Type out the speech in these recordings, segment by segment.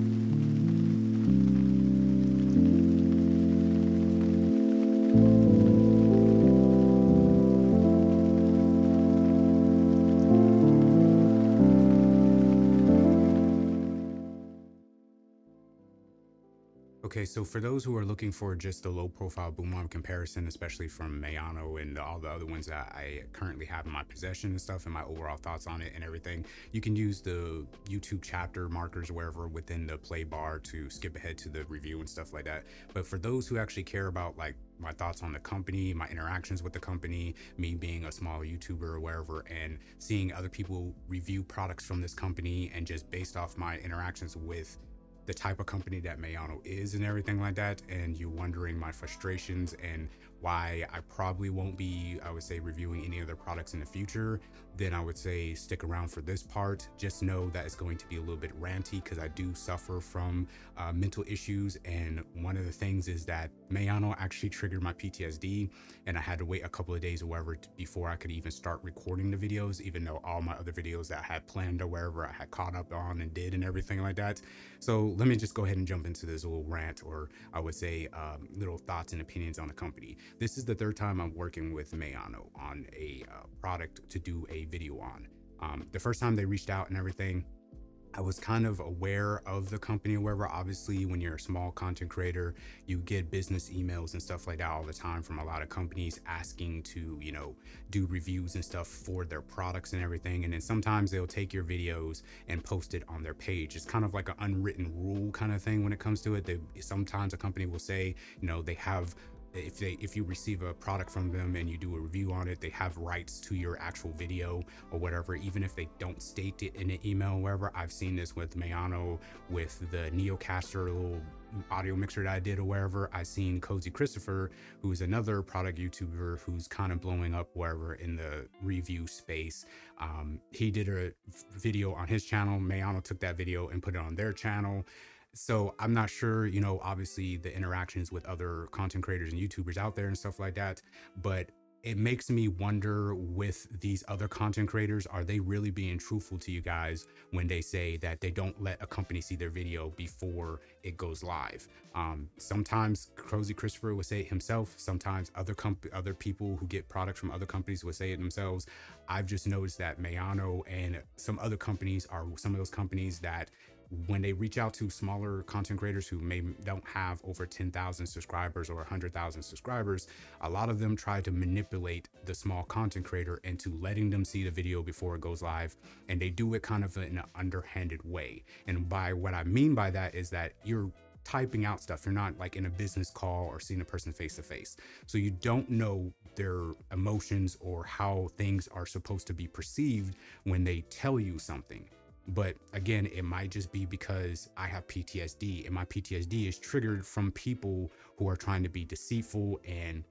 Mm-hmm. Okay, so for those who are looking for just the low profile boom arm comparison, especially from Maono and all the other ones that I currently have in my possession and stuff and my overall thoughts on it and everything, you can use the YouTube chapter markers wherever within the play bar to skip ahead to the review and stuff like that. But for those who actually care about like my thoughts on the company, my interactions with the company, me being a small YouTuber or wherever, and seeing other people review products from this company and just based off my interactions with the type of company that Maono is and everything like that, and you wondering my frustrations and why I probably won't be, I would say, reviewing any other products in the future, then I would say stick around for this part. Just know that it's going to be a little bit ranty because I do suffer from uh, mental issues. And one of the things is that Maono actually triggered my PTSD, and I had to wait a couple of days or whatever before I could even start recording the videos, even though all my other videos that I had planned or wherever I had caught up on and did and everything like that. So let me just go ahead and jump into this little rant, or I would say um, little thoughts and opinions on the company. This is the third time I'm working with Maono on a uh, product to do a video on. Um, the first time they reached out and everything, I was kind of aware of the company, wherever obviously when you're a small content creator, you get business emails and stuff like that all the time from a lot of companies asking to, you know, do reviews and stuff for their products and everything. And then sometimes they'll take your videos and post it on their page. It's kind of like an unwritten rule kind of thing when it comes to it. They, sometimes a company will say, you know, they have if they if you receive a product from them and you do a review on it they have rights to your actual video or whatever even if they don't state it in an email or wherever i've seen this with maono with the neocaster little audio mixer that i did or wherever i've seen cozy christopher who's another product youtuber who's kind of blowing up wherever in the review space. Um, he did a video on his channel. Maono took that video and put it on their channel so I'm not sure, you know, obviously the interactions with other content creators and YouTubers out there and stuff like that, but it makes me wonder with these other content creators, are they really being truthful to you guys when they say that they don't let a company see their video before it goes live? Um, sometimes Cozy Christopher would say it himself. Sometimes other comp other people who get products from other companies would say it themselves. I've just noticed that Maono and some other companies are some of those companies that when they reach out to smaller content creators who may don't have over 10,000 subscribers or 100,000 subscribers, a lot of them try to manipulate the small content creator into letting them see the video before it goes live. And they do it kind of in an underhanded way. And by what I mean by that is that you're typing out stuff. You're not like in a business call or seeing a person face to face. So you don't know their emotions or how things are supposed to be perceived when they tell you something. But again, it might just be because I have PTSD and my PTSD is triggered from people who are trying to be deceitful and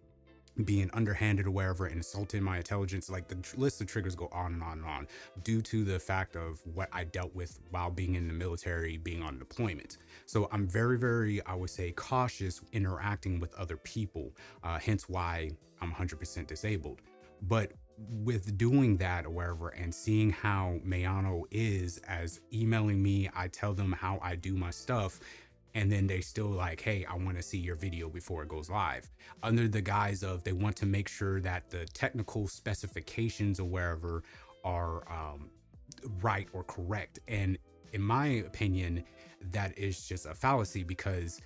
being underhanded or wherever and insulting my intelligence. Like the list of triggers go on and on and on due to the fact of what I dealt with while being in the military, being on deployment. So I'm very, very, I would say, cautious interacting with other people, uh, hence why I'm 100% disabled. But with doing that or wherever and seeing how Maono is as emailing me, I tell them how I do my stuff. And then they still like, hey, I want to see your video before it goes live. Under the guise of they want to make sure that the technical specifications or wherever are um, right or correct. And in my opinion, that is just a fallacy because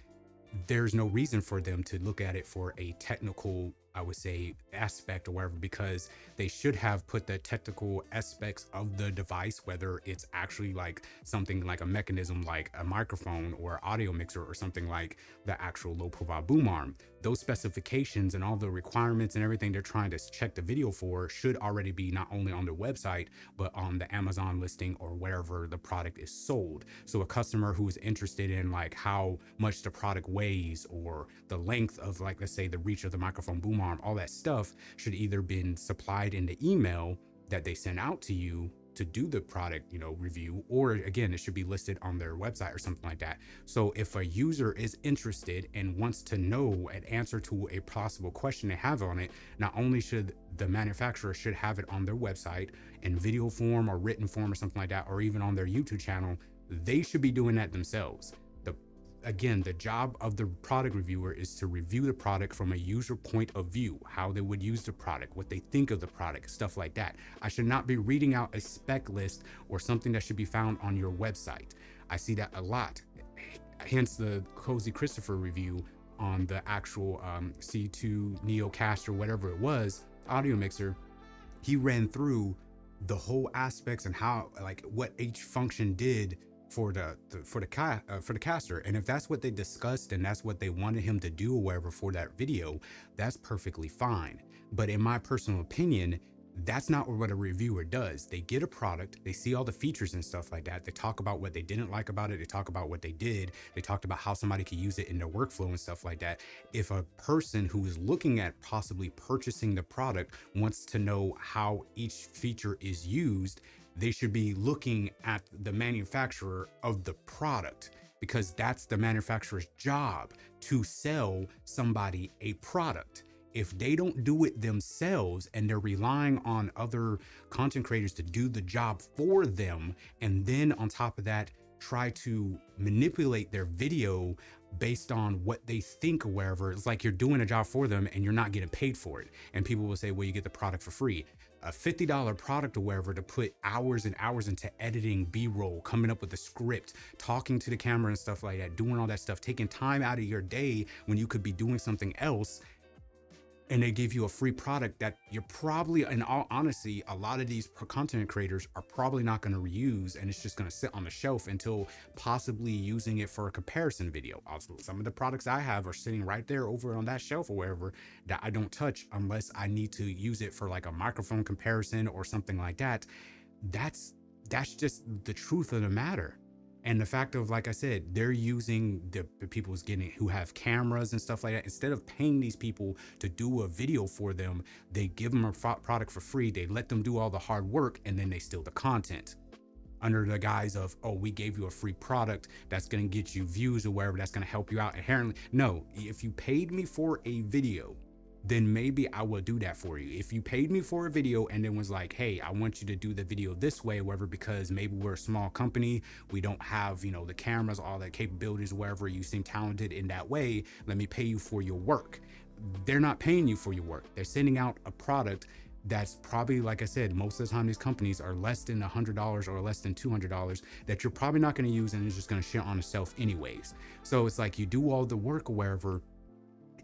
there's no reason for them to look at it for a technical I would say aspect or whatever, because they should have put the technical aspects of the device, whether it's actually like something like a mechanism like a microphone or audio mixer or something like the actual low profile boom arm. Those specifications and all the requirements and everything they're trying to check the video for should already be not only on their website, but on the Amazon listing or wherever the product is sold. So a customer who is interested in like how much the product weighs or the length of like, let's say the reach of the microphone boom arm all that stuff should either been supplied in the email that they send out to you to do the product, you know, review, or again, it should be listed on their website or something like that. So if a user is interested and wants to know an answer to a possible question they have on it, not only should the manufacturer should have it on their website in video form or written form or something like that, or even on their YouTube channel they should be doing that themselves again, the job of the product reviewer is to review the product from a user point of view, how they would use the product, what they think of the product, stuff like that. I should not be reading out a spec list or something that should be found on your website. I see that a lot. Hence the Cozy Christopher review on the actual um, C2 Neocast or whatever it was, audio mixer. He ran through the whole aspects and how, like, what each function did for the, the for the ca- uh, for the caster and if that's what they discussed and that's what they wanted him to do or whatever for that video that's perfectly fine but in my personal opinion that's not what a reviewer does. They get a product, they see all the features and stuff like that. They talk about what they didn't like about it. They talk about what they did. They talked about how somebody could use it in their workflow and stuff like that. If a person who is looking at possibly purchasing the product wants to know how each feature is used, they should be looking at the manufacturer of the product because that's the manufacturer's job to sell somebody a product. If they don't do it themselves and they're relying on other content creators to do the job for them, and then on top of that, try to manipulate their video based on what they think or wherever, it's like you're doing a job for them and you're not getting paid for it. And people will say, well, you get the product for free a $50 product or wherever to put hours and hours into editing B-roll, coming up with the script, talking to the camera and stuff like that, doing all that stuff, taking time out of your day when you could be doing something else and they give you a free product that you're probably, in all honesty, a lot of these content creators are probably not going to reuse and it's just going to sit on the shelf until possibly using it for a comparison video. Also, some of the products I have are sitting right there over on that shelf or wherever that I don't touch unless I need to use it for like a microphone comparison or something like that. That's that's just the truth of the matter. And the fact of, like I said, they're using the, the people's getting who have cameras and stuff like that. Instead of paying these people to do a video for them, they give them a product for free. They let them do all the hard work and then they steal the content under the guise of, oh, we gave you a free product that's going to get you views or wherever that's going to help you out inherently. No, if you paid me for a video, then maybe I will do that for you. If you paid me for a video and then was like, hey, I want you to do the video this way, whatever, because maybe we're a small company, we don't have, you know, the cameras, all the capabilities, wherever you seem talented in that way, let me pay you for your work. They're not paying you for your work. They're sending out a product that's probably, like I said, most of the time these companies are less than $100 or less than $200 that you're probably not going to use and it's just going to shit on itself anyways. So it's like you do all the work wherever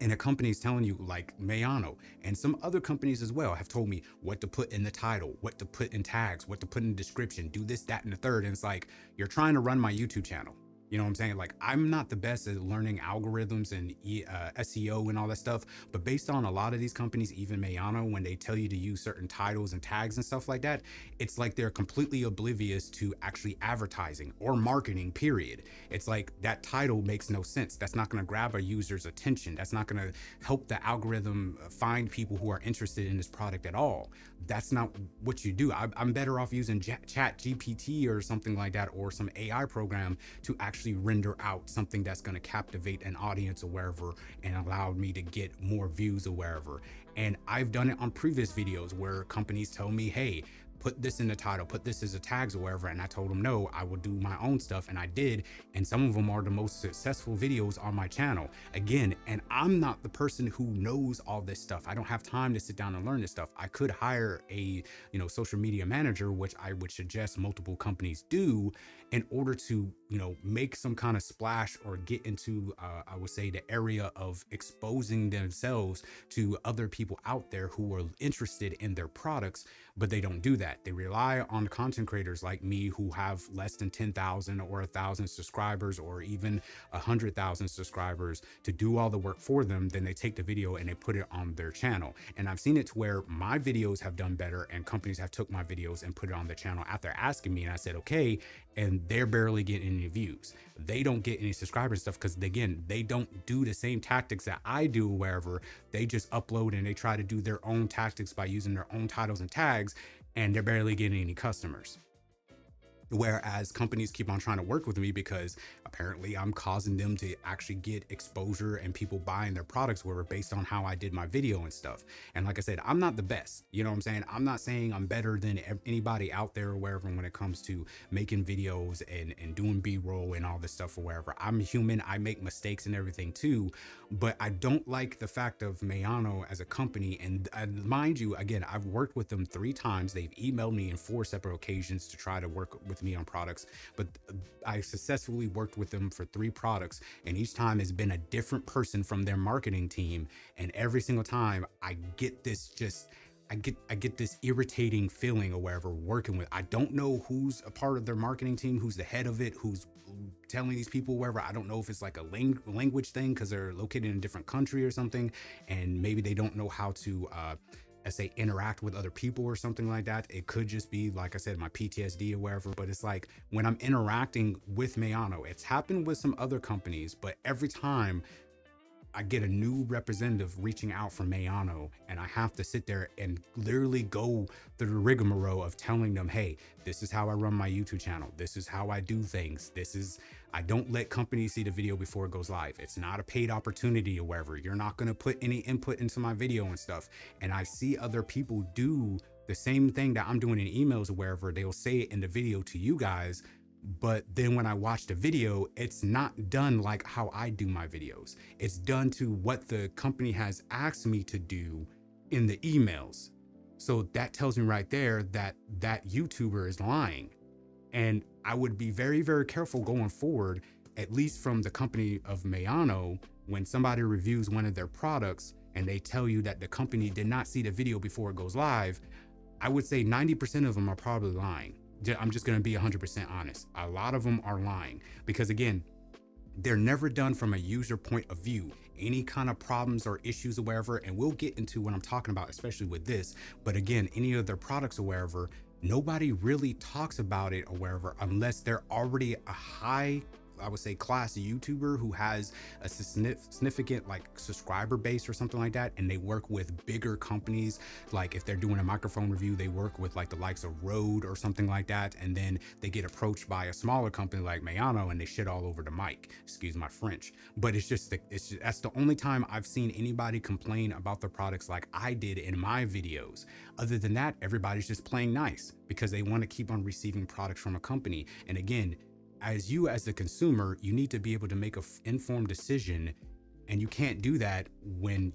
and a company is telling you like Maono and some other companies as well have told me what to put in the title, what to put in tags, what to put in the description, do this, that, and the third. And it's like, you're trying to run my YouTube channel. You know what I'm saying? Like, I'm not the best at learning algorithms and uh, SEO and all that stuff, but based on a lot of these companies, even Maono, when they tell you to use certain titles and tags and stuff like that, it's like they're completely oblivious to actually advertising or marketing, period. It's like that title makes no sense. That's not going to grab a user's attention. That's not going to help the algorithm find people who are interested in this product at all. That's not what you do. I'm better off using Chat GPT or something like that, or some AI program to actually actually render out something that's going to captivate an audience or wherever and allow me to get more views or wherever. And I've done it on previous videos where companies tell me, hey, put this in the title, put this as a tags or wherever. And I told them, no, I will do my own stuff. And I did. And some of them are the most successful videos on my channel. Again, and I'm not the person who knows all this stuff. I don't have time to sit down and learn this stuff. I could hire a, you know, social media manager, which I would suggest multiple companies do in order to, you know, make some kind of splash or get into, uh, I would say, the area of exposing themselves to other people out there who are interested in their products, but they don't do that. They rely on content creators like me who have less than 10,000 or 1,000 subscribers or even 100,000 subscribers to do all the work for them. Then they take the video and they put it on their channel. And I've seen it to where my videos have done better and companies have took my videos and put it on the channel after asking me. And I said, okay, and they're barely getting any views. They don't get any subscribers stuff because again, they don't do the same tactics that I do wherever they just upload and they try to do their own tactics by using their own titles and tags and they're barely getting any customers. Whereas companies keep on trying to work with me because apparently I'm causing them to actually get exposure and people buying their products were based on how I did my video and stuff. And like I said, I'm not the best. You know what I'm saying? I'm not saying I'm better than anybody out there or wherever when it comes to making videos and, and doing B-roll and all this stuff or wherever. I'm human. I make mistakes and everything too. But I don't like the fact of Maono as a company. And mind you, again, I've worked with them three times. They've emailed me in four separate occasions to try to work with me on products. But I successfully worked with them for three products. And each time has been a different person from their marketing team. And every single time I get this just I get I get this irritating feeling or wherever working with. I don't know who's a part of their marketing team, who's the head of it, who's telling these people wherever. I don't know if it's like a lang language thing because they're located in a different country or something, and maybe they don't know how to. Uh, I say interact with other people or something like that. It could just be, like I said, my PTSD or wherever, but it's like when I'm interacting with Maono, it's happened with some other companies, but every time I get a new representative reaching out from Maono and I have to sit there and literally go through the rigmarole of telling them, hey, this is how I run my YouTube channel. This is how I do things. This is, I don't let companies see the video before it goes live. It's not a paid opportunity or wherever. You're not going to put any input into my video and stuff. And I see other people do the same thing that I'm doing in emails or wherever. They'll say it in the video to you guys but then when I watch the video, it's not done like how I do my videos. It's done to what the company has asked me to do in the emails. So that tells me right there that that YouTuber is lying. And I would be very, very careful going forward, at least from the company of Maono, when somebody reviews one of their products and they tell you that the company did not see the video before it goes live, I would say 90% of them are probably lying I'm just going to be 100% honest. A lot of them are lying because, again, they're never done from a user point of view. Any kind of problems or issues or wherever, and we'll get into what I'm talking about, especially with this. But again, any of their products or wherever, nobody really talks about it or wherever unless they're already a high I would say class YouTuber who has a significant like subscriber base or something like that and they work with bigger companies like if they're doing a microphone review they work with like the likes of Rode or something like that and then they get approached by a smaller company like Maono and they shit all over the mic. Excuse my French. But it's just the, it's just, that's the only time I've seen anybody complain about the products like I did in my videos. Other than that everybody's just playing nice because they want to keep on receiving products from a company. And again as you as the consumer, you need to be able to make an informed decision. And you can't do that when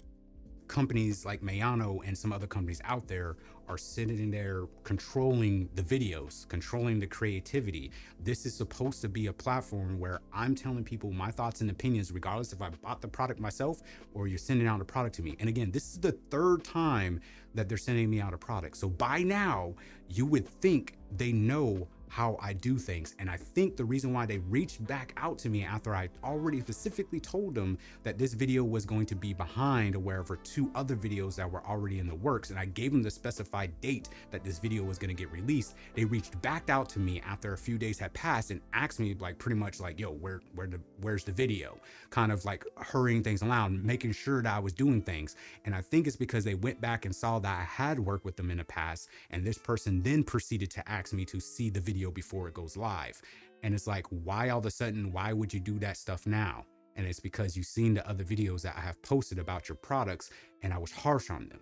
companies like Maono and some other companies out there are sitting in there controlling the videos, controlling the creativity. This is supposed to be a platform where I'm telling people my thoughts and opinions, regardless if I bought the product myself or you're sending out a product to me. And again, this is the third time that they're sending me out a product. So by now, you would think they know how I do things. And I think the reason why they reached back out to me after I already specifically told them that this video was going to be behind wherever two other videos that were already in the works. And I gave them the specified date that this video was going to get released. They reached back out to me after a few days had passed and asked me like pretty much like, yo, where, where the, where's the video? Kind of like hurrying things along, making sure that I was doing things. And I think it's because they went back and saw that I had worked with them in the past. And this person then proceeded to ask me to see the video video before it goes live. And it's like, why all of a sudden, why would you do that stuff now? And it's because you've seen the other videos that I have posted about your products and I was harsh on them.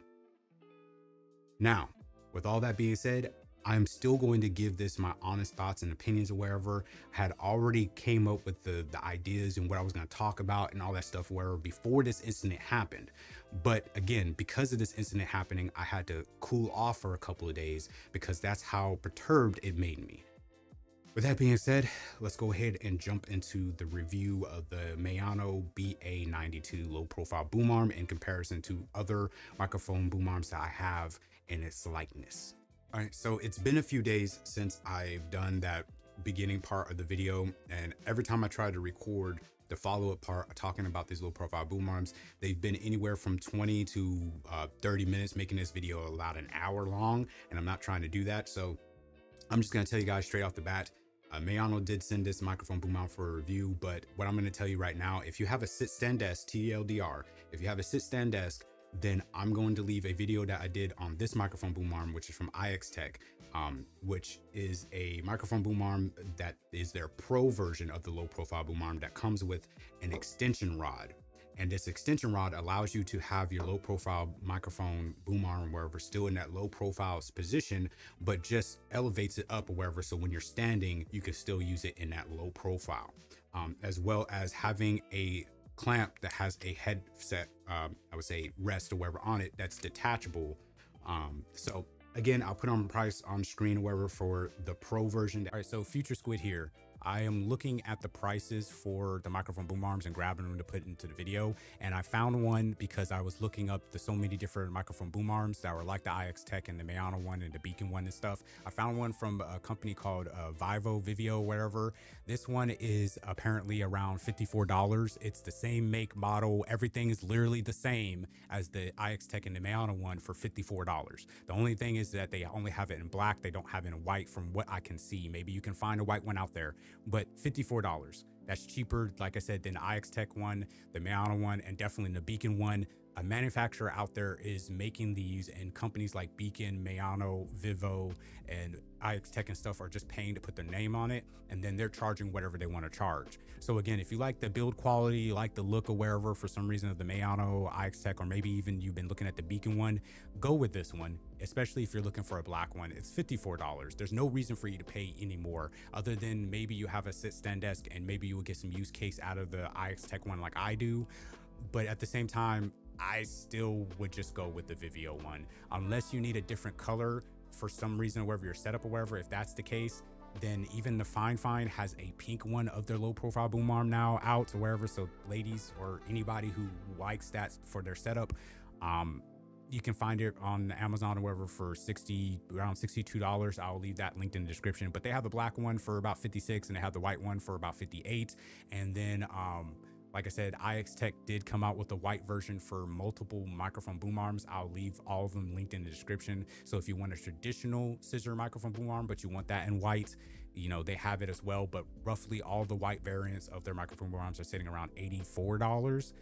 Now, with all that being said, I'm still going to give this my honest thoughts and opinions or wherever. I had already came up with the, the ideas and what I was going to talk about and all that stuff wherever before this incident happened. But again, because of this incident happening, I had to cool off for a couple of days because that's how perturbed it made me. With that being said, let's go ahead and jump into the review of the Maono BA92 low profile boom arm in comparison to other microphone boom arms that I have in its likeness. All right, so it's been a few days since I've done that beginning part of the video. And every time I try to record the follow-up part talking about these low profile boom arms, they've been anywhere from 20 to uh, 30 minutes, making this video about an hour long. And I'm not trying to do that. So I'm just gonna tell you guys straight off the bat, uh, Maono did send this microphone boom out for a review, but what I'm going to tell you right now, if you have a sit stand desk, TLDR, if you have a sit stand desk, then I'm going to leave a video that I did on this microphone boom arm, which is from I-XTECH, um, which is a microphone boom arm that is their pro version of the low profile boom arm that comes with an extension rod. And this extension rod allows you to have your low profile microphone boom arm wherever still in that low profile position, but just elevates it up wherever. So when you're standing, you can still use it in that low profile, um, as well as having a clamp that has a headset, um, I would say rest or wherever on it that's detachable. Um, so again, I'll put on price on screen or wherever for the pro version. All right, so Future Squid here. I am looking at the prices for the microphone boom arms and grabbing them to put into the video. And I found one because I was looking up the so many different microphone boom arms that were like the I-XTECH and the Maono one and the Beacn one and stuff. I found one from a company called uh, Vivo Vivio, whatever. This one is apparently around $54. It's the same make model. Everything is literally the same as the I-XTECH and the Maono one for $54. The only thing is that they only have it in black. They don't have it in white from what I can see. Maybe you can find a white one out there but $54. That's cheaper, like I said, than the I-XTECH one, the Maono one, and definitely the Beacn one. A manufacturer out there is making these, and companies like Beacn, Maono, Vivo, and I-XTECH and stuff are just paying to put their name on it, and then they're charging whatever they want to charge. So again, if you like the build quality, you like the look of wherever for some reason of the Maono, IX Tech, or maybe even you've been looking at the Beacn one, go with this one, especially if you're looking for a black one. It's $54. There's no reason for you to pay any more other than maybe you have a sit stand desk and maybe you will get some use case out of the I-XTECH one like I do. But at the same time, I still would just go with the Vivio one. Unless you need a different color for some reason, or wherever your setup or wherever, if that's the case, then even the FiFine has a pink one of their low profile boom arm now out to wherever. So ladies or anybody who likes that for their setup, um, you can find it on Amazon or wherever for 60 around $62. I'll leave that linked in the description. But they have the black one for about 56 and they have the white one for about 58. And then um like I said, I-XTECH did come out with a white version for multiple microphone boom arms. I'll leave all of them linked in the description. So if you want a traditional scissor microphone boom arm, but you want that in white, you know, they have it as well. But roughly all the white variants of their microphone boom arms are sitting around $84.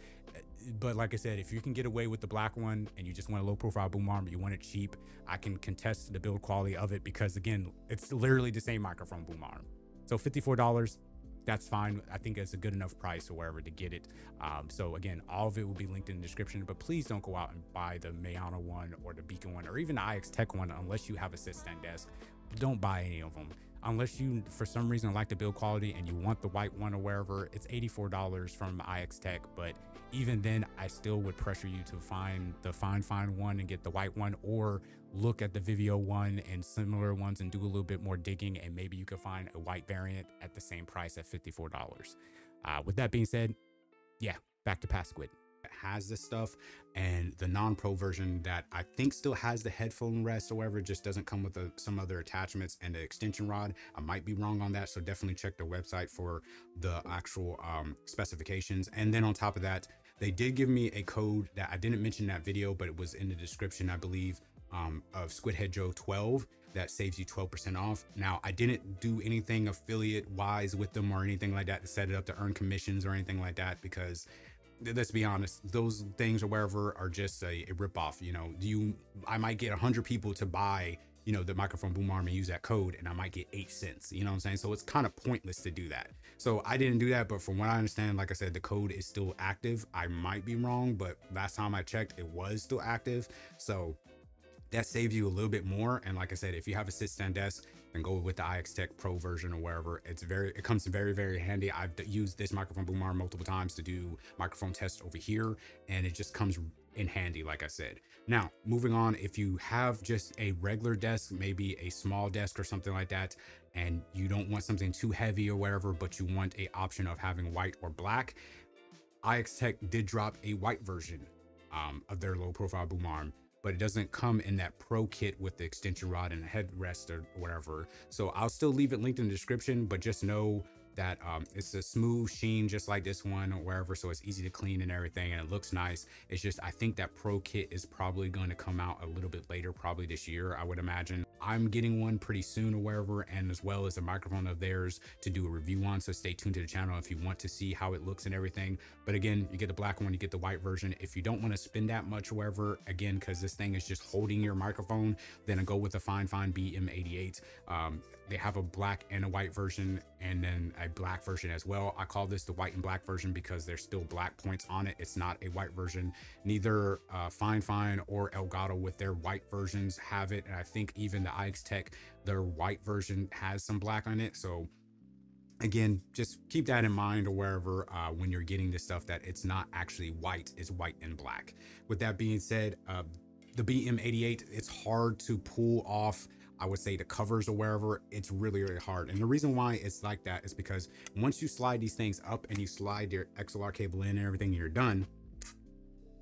But like I said, if you can get away with the black one and you just want a low profile boom arm, you want it cheap, I can contest the build quality of it because again, it's literally the same microphone boom arm. So $54, that's fine. I think it's a good enough price or wherever to get it. Um, so again, all of it will be linked in the description, but please don't go out and buy the Maono one or the Beacn one or even the I-XTECH one unless you have a sit stand desk. Don't buy any of them unless you for some reason like the build quality and you want the white one or wherever it's $84 from I-XTECH but even then i still would pressure you to find the FiFine one and get the white one or look at the vivio one and similar ones and do a little bit more digging and maybe you could find a white variant at the same price at $54 uh, with that being said yeah back to Pasquid has this stuff and the non-pro version that I think still has the headphone rest or whatever just doesn't come with a, some other attachments and the extension rod. I might be wrong on that. So definitely check the website for the actual um, specifications. And then on top of that, they did give me a code that I didn't mention in that video, but it was in the description, I believe, um, of Squidhead Joe 12 that saves you 12% off. Now, I didn't do anything affiliate wise with them or anything like that to set it up to earn commissions or anything like that because let's be honest, those things or wherever are just a, a ripoff. You know, do you I might get hundred people to buy, you know, the microphone boom arm and use that code, and I might get eight cents. You know what I'm saying? So it's kind of pointless to do that. So I didn't do that, but from what I understand, like I said, the code is still active. I might be wrong, but last time I checked, it was still active. So that saves you a little bit more. And like I said, if you have a sit stand desk, then go with the I-XTECH Pro version or wherever. It's very, it comes very, very handy. I've used this microphone boom arm multiple times to do microphone tests over here, and it just comes in handy, like I said. Now, moving on, if you have just a regular desk, maybe a small desk or something like that, and you don't want something too heavy or whatever, but you want a option of having white or black, I-XTECH did drop a white version um, of their low profile boom arm but it doesn't come in that pro kit with the extension rod and headrest or whatever. So I'll still leave it linked in the description, but just know that um, it's a smooth sheen just like this one or wherever so it's easy to clean and everything and it looks nice. It's just i think that pro kit is probably going to come out a little bit later probably this year i would imagine. I'm getting one pretty soon or wherever and as well as a microphone of theirs to do a review on so stay tuned to the channel if you want to see how it looks and everything. But again you get the black one you get the white version. If you don't want to spend that much or wherever again because this thing is just holding your microphone then go with the FiFine bm88 um, they have a black and a white version and then a black version as well. I call this the white and black version because there's still black points on it. It's not a white version. Neither uh, FiFine or Elgato with their white versions have it. And I think even the I-XTECH, their white version has some black on it. So again, just keep that in mind or wherever uh, when you're getting this stuff that it's not actually white, it's white and black. With that being said, uh, the BM88, it's hard to pull off I would say the covers or wherever, it's really, really hard. And the reason why it's like that is because once you slide these things up and you slide your XLR cable in and everything, and you're done,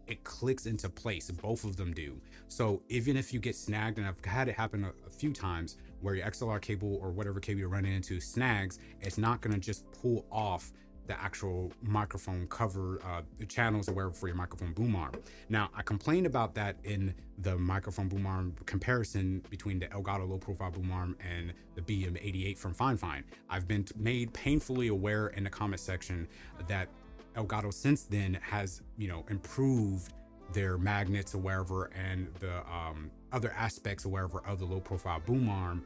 it clicks into place. Both of them do. So even if you get snagged, and I've had it happen a, a few times where your XLR cable or whatever cable you're running into snags, it's not going to just pull off the actual microphone cover uh, the channels or wherever for your microphone boom arm. Now, I complained about that in the microphone boom arm comparison between the Elgato low profile boom arm and the BM88 from FiFine. I've been made painfully aware in the comment section that Elgato since then has, you know, improved their magnets or wherever and the um, other aspects or wherever of the low profile boom arm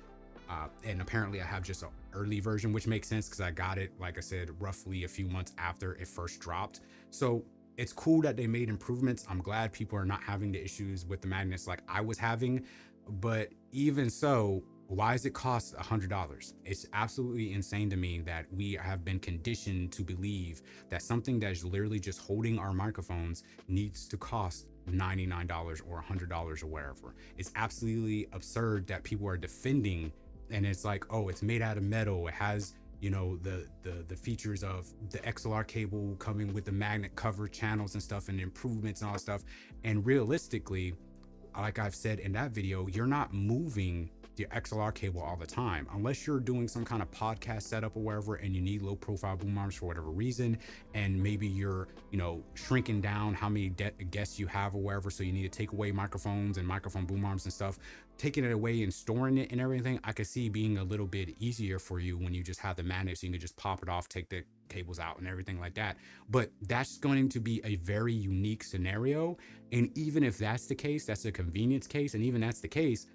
uh, and apparently I have just an early version, which makes sense because I got it, like I said, roughly a few months after it first dropped. So it's cool that they made improvements. I'm glad people are not having the issues with the magnets like I was having. But even so, why does it cost hundred dollars? It's absolutely insane to me that we have been conditioned to believe that something that is literally just holding our microphones needs to cost $99 or $100 or wherever. It's absolutely absurd that people are defending and it's like, oh, it's made out of metal. It has, you know, the the the features of the XLR cable coming with the magnet cover channels and stuff and improvements and all that stuff. And realistically, like I've said in that video, you're not moving the XLR cable all the time, unless you're doing some kind of podcast setup or wherever and you need low profile boom arms for whatever reason. And maybe you're, you know, shrinking down how many guests you have or wherever. So you need to take away microphones and microphone boom arms and stuff taking it away and storing it and everything, I could see being a little bit easier for you when you just have the magnets. You can just pop it off, take the cables out and everything like that. But that's going to be a very unique scenario. And even if that's the case, that's a convenience case. And even that's the case,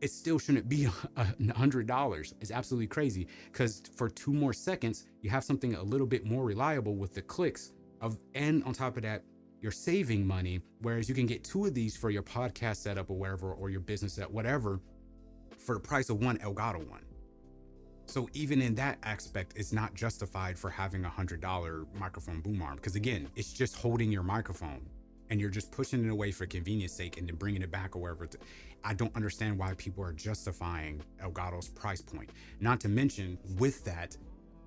it still shouldn't be a hundred dollars. It's absolutely crazy because for two more seconds, you have something a little bit more reliable with the clicks of, and on top of that, you're saving money. Whereas you can get two of these for your podcast setup or wherever, or your business set, whatever, for the price of one Elgato one. So even in that aspect, it's not justified for having a hundred dollar microphone boom arm. Because again, it's just holding your microphone and you're just pushing it away for convenience sake and then bringing it back or wherever. I don't understand why people are justifying Elgato's price point. Not to mention with that,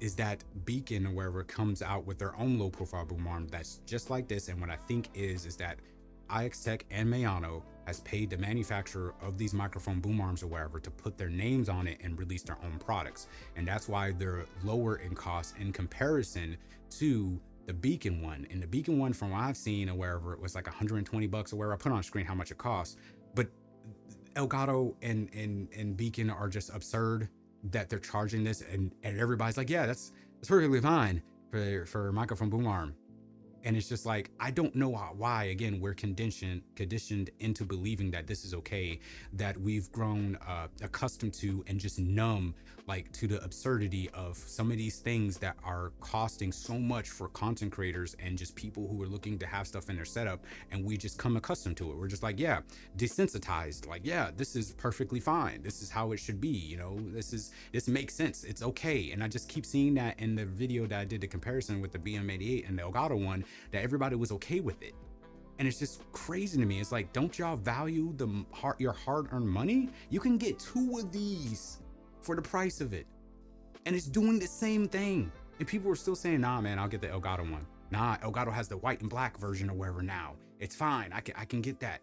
is that Beacn or wherever comes out with their own low profile boom arm that's just like this. And what I think is, is that I-XTECH and Maono has paid the manufacturer of these microphone boom arms or wherever to put their names on it and release their own products. And that's why they're lower in cost in comparison to the Beacn one. And the Beacn one from what I've seen or wherever it was like 120 bucks or where I put on screen how much it costs. But Elgato and, and, and Beacn are just absurd that they're charging this and, and everybody's like, yeah, that's that's perfectly fine for for microphone boom arm. And it's just like, I don't know why, again, we're conditioned, conditioned into believing that this is okay, that we've grown uh, accustomed to and just numb like to the absurdity of some of these things that are costing so much for content creators and just people who are looking to have stuff in their setup. And we just come accustomed to it. We're just like, yeah, desensitized. Like, yeah, this is perfectly fine. This is how it should be. You know, this is, this makes sense. It's okay. And I just keep seeing that in the video that I did the comparison with the BM88 and the Elgato one that everybody was okay with it. And it's just crazy to me. It's like, don't y'all value the heart, your hard-earned money? You can get two of these for the price of it, and it's doing the same thing. And people were still saying, "Nah, man, I'll get the Elgato one." Nah, Elgato has the white and black version or whatever now. It's fine. I can I can get that.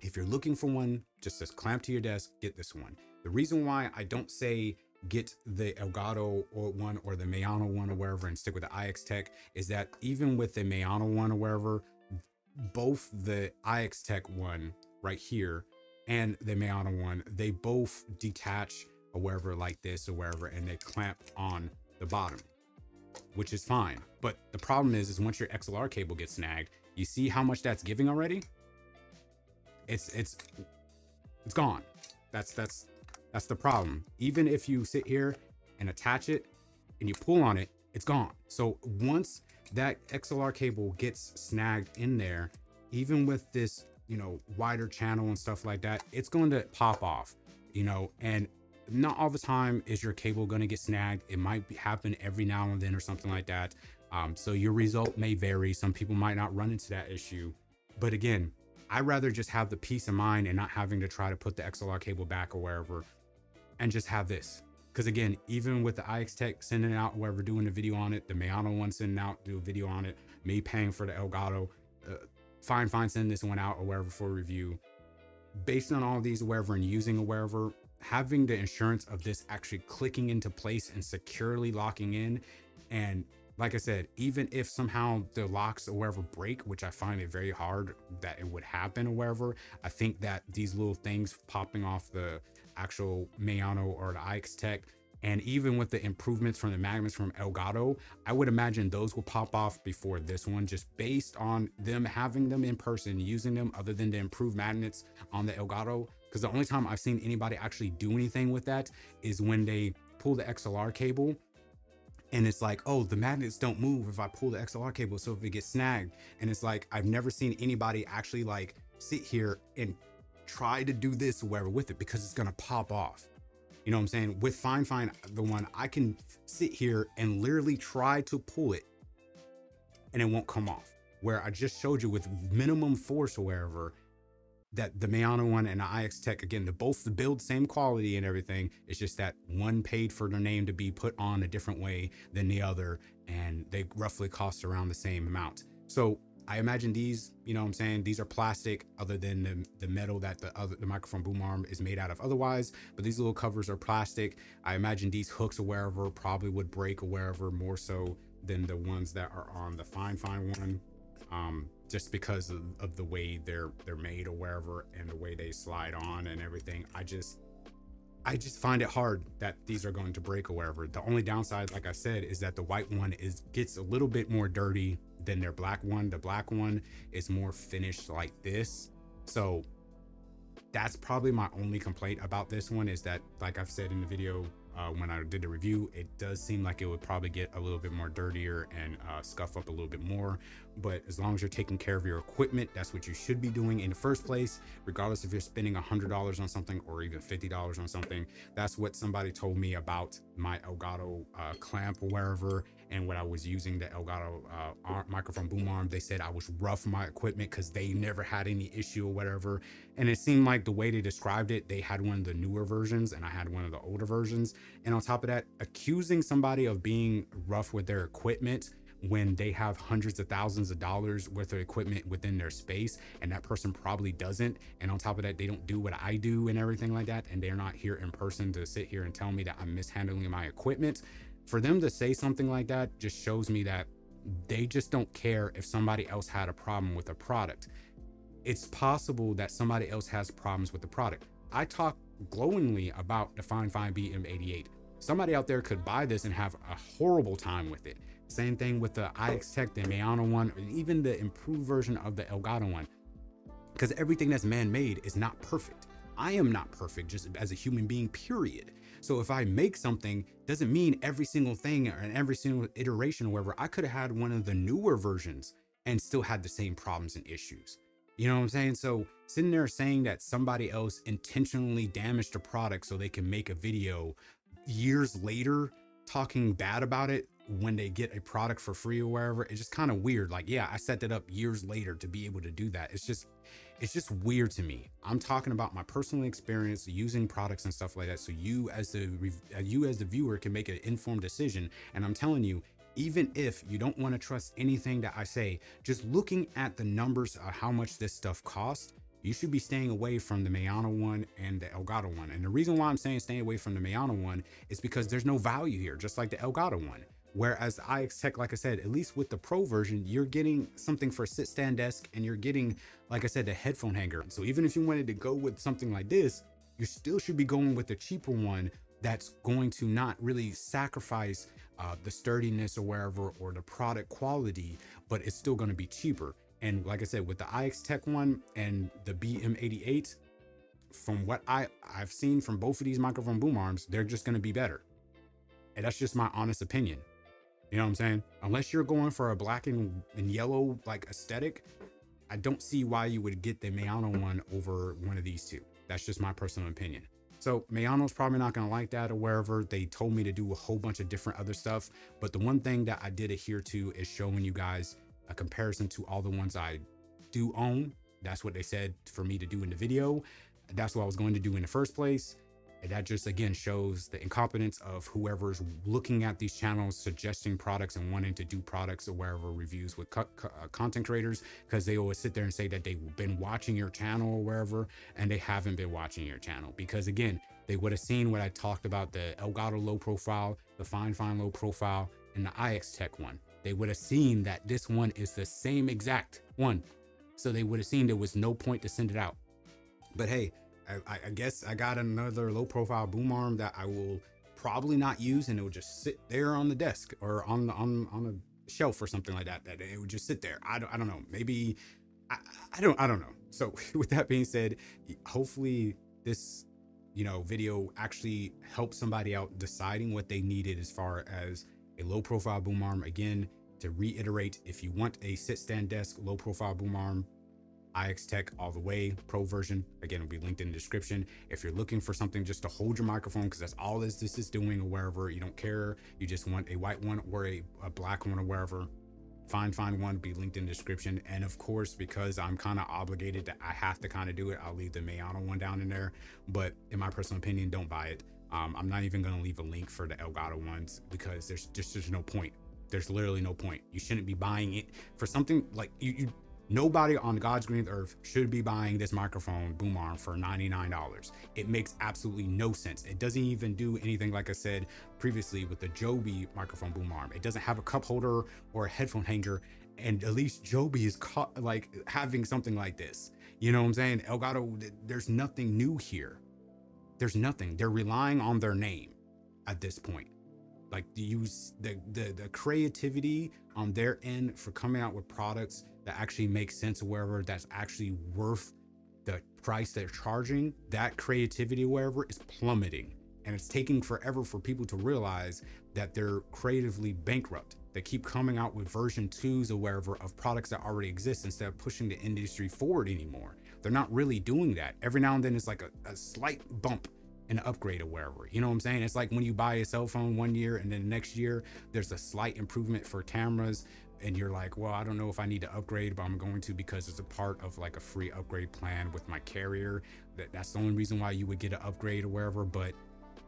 If you're looking for one, just as clamp to your desk, get this one. The reason why I don't say get the Elgato or one or the Maono one or wherever and stick with the I-XTECH is that even with the Maono one or wherever, both the I-XTECH one right here and the Maono one, they both detach or wherever like this or wherever and they clamp on the bottom, which is fine. But the problem is, is once your XLR cable gets snagged, you see how much that's giving already? It's, it's, it's gone. That's, that's, that's the problem. Even if you sit here and attach it and you pull on it, it's gone. So once that XLR cable gets snagged in there, even with this, you know, wider channel and stuff like that, it's going to pop off, you know, and not all the time is your cable going to get snagged. It might happen every now and then or something like that. Um, so your result may vary. Some people might not run into that issue. But again, I rather just have the peace of mind and not having to try to put the XLR cable back or wherever and just have this. Because again, even with the I-XTECH sending out, whoever doing the video on it, the Maono one sending out, do a video on it, me paying for the Elgato, uh, fine, fine, send this one out or wherever for review. Based on all these, wherever and using a wherever, having the insurance of this actually clicking into place and securely locking in. And like I said, even if somehow the locks or wherever break, which I find it very hard that it would happen or wherever, I think that these little things popping off the actual Maono or the I-XTECH. And even with the improvements from the magnets from Elgato, I would imagine those will pop off before this one, just based on them having them in person, using them other than the improved magnets on the Elgato. Because the only time I've seen anybody actually do anything with that is when they pull the XLR cable and it's like, oh, the magnets don't move if I pull the XLR cable. So if it gets snagged, and it's like, I've never seen anybody actually like sit here and try to do this wherever with it because it's gonna pop off. You know what I'm saying? With FiFine, the one I can sit here and literally try to pull it and it won't come off. Where I just showed you with minimum force or wherever that the Maono one and the I-XTECH, again, they're both the build same quality and everything. It's just that one paid for their name to be put on a different way than the other, and they roughly cost around the same amount. So I imagine these, you know what I'm saying, these are plastic other than the, the metal that the other the microphone boom arm is made out of otherwise, but these little covers are plastic. I imagine these hooks or wherever probably would break or wherever more so than the ones that are on the FiFine one. Um, just because of, of the way they're they're made or wherever and the way they slide on and everything. I just I just find it hard that these are going to break or wherever. The only downside, like I said, is that the white one is gets a little bit more dirty than their black one. The black one is more finished like this. So that's probably my only complaint about this one is that, like I've said in the video uh, when I did the review, it does seem like it would probably get a little bit more dirtier and uh, scuff up a little bit more. But as long as you're taking care of your equipment, that's what you should be doing in the first place, regardless if you're spending $100 on something or even $50 on something. That's what somebody told me about my Elgato uh, clamp wherever and when I was using the Elgato uh, arm, microphone boom arm, they said I was rough my equipment because they never had any issue or whatever. And it seemed like the way they described it, they had one of the newer versions and I had one of the older versions. And on top of that, accusing somebody of being rough with their equipment when they have hundreds of thousands of dollars worth of equipment within their space and that person probably doesn't and on top of that they don't do what i do and everything like that and they're not here in person to sit here and tell me that i'm mishandling my equipment for them to say something like that just shows me that they just don't care if somebody else had a problem with a product. It's possible that somebody else has problems with the product. I talk glowingly about the FiFine BM88. Somebody out there could buy this and have a horrible time with it. Same thing with the I-XTECH, the Maono one, even the improved version of the Elgato one. Because everything that's man-made is not perfect. I am not perfect just as a human being, period. So if I make something, doesn't mean every single thing and every single iteration, wherever I could have had one of the newer versions and still had the same problems and issues. You know what I'm saying? So sitting there saying that somebody else intentionally damaged a product so they can make a video years later talking bad about it when they get a product for free or wherever, it's just kind of weird. Like, yeah, I set that up years later to be able to do that. It's just it's just weird to me. I'm talking about my personal experience using products and stuff like that. So you as the uh, you as the viewer can make an informed decision. And I'm telling you, even if you don't want to trust anything that I say, just looking at the numbers of how much this stuff costs, you should be staying away from the Maono one and the Elgato one. And the reason why I'm saying stay away from the Maono one is because there's no value here, just like the Elgato one. Whereas the I-XTECH, like I said, at least with the Pro version, you're getting something for sit stand desk and you're getting, like I said, the headphone hanger. So even if you wanted to go with something like this, you still should be going with the cheaper one that's going to not really sacrifice uh, the sturdiness or wherever or the product quality, but it's still going to be cheaper. And like I said, with the I-XTECH one and the BM88, from what I, I've seen from both of these microphone boom arms, they're just going to be better. And that's just my honest opinion. You know what I'm saying? Unless you're going for a black and, and yellow like aesthetic, I don't see why you would get the Maono one over one of these two. That's just my personal opinion. So Maono's probably not going to like that or wherever. They told me to do a whole bunch of different other stuff. But the one thing that I did adhere to is showing you guys a comparison to all the ones I do own. That's what they said for me to do in the video. That's what I was going to do in the first place. And that just again shows the incompetence of whoever's looking at these channels, suggesting products and wanting to do products or wherever reviews with co co uh, content creators, because they always sit there and say that they've been watching your channel or wherever, and they haven't been watching your channel. Because again, they would have seen what I talked about the Elgato low profile, the FiFine low profile, and the I-XTECH one. They would have seen that this one is the same exact one. So they would have seen there was no point to send it out. But hey, I, I guess I got another low profile boom arm that I will probably not use and it will just sit there on the desk or on the on on a shelf or something like that that it would just sit there. I don't, I don't know. Maybe I, I don't i don't know. So with that being said hopefully this you know video actually helps somebody out deciding what they needed as far as a low profile boom arm. Again to reiterate if you want a sit stand desk low profile boom arm I-XTECH all the way pro version. Again, will be linked in the description. If you're looking for something just to hold your microphone, because that's all this this is doing or wherever, you don't care, you just want a white one or a, a black one or wherever, fine, fine one, be linked in the description. And of course, because I'm kind of obligated that I have to kind of do it, I'll leave the Maono one down in there. But in my personal opinion, don't buy it. Um, I'm not even going to leave a link for the Elgato ones because there's just there's no point. There's literally no point. You shouldn't be buying it for something like you, you Nobody on God's green earth should be buying this microphone boom arm for $99. It makes absolutely no sense. It doesn't even do anything like I said previously with the Joby microphone boom arm. It doesn't have a cup holder or a headphone hanger. And at least Joby is caught, like having something like this. You know what I'm saying? Elgato, there's nothing new here. There's nothing. They're relying on their name at this point like the use the, the the creativity on their end for coming out with products that actually makes sense wherever that's actually worth the price they're charging, that creativity wherever is plummeting. And it's taking forever for people to realize that they're creatively bankrupt. They keep coming out with version twos or wherever of products that already exist instead of pushing the industry forward anymore. They're not really doing that. Every now and then it's like a, a slight bump an upgrade or wherever. You know what I'm saying? It's like when you buy a cell phone one year and then the next year there's a slight improvement for cameras and you're like, well, I don't know if I need to upgrade, but I'm going to because it's a part of like a free upgrade plan with my carrier. That that's the only reason why you would get an upgrade or wherever. But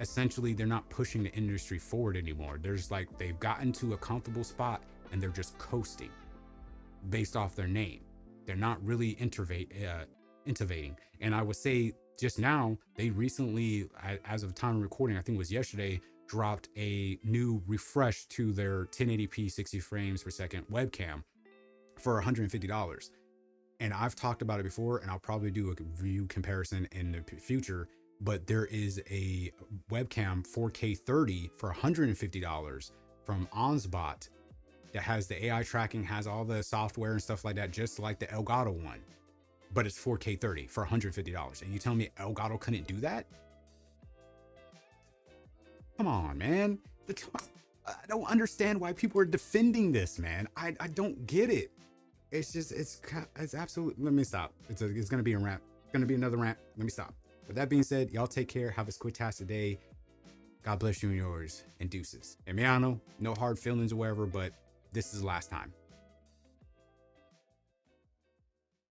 essentially, they're not pushing the industry forward anymore. There's like they've gotten to a comfortable spot and they're just coasting based off their name. They're not really uh, innovating. And I would say just now, they recently, as of time of recording, I think it was yesterday, dropped a new refresh to their 1080p 60 frames per second webcam for $150. And I've talked about it before, and I'll probably do a review comparison in the future. But there is a webcam 4K 30 for $150 from Ansbot that has the AI tracking, has all the software and stuff like that, just like the Elgato one. But it's 4K 30 for $150. And you tell me Elgato couldn't do that? Come on, man. The, I don't understand why people are defending this, man. I, I don't get it. It's just, it's, it's absolutely, let me stop. It's, a, it's to be a rant. It's to be another rant. Let me stop. With that being said, y'all take care. Have a squid-tastic day. God bless you and yours and deuces. And no hard feelings or whatever, but this is the last time.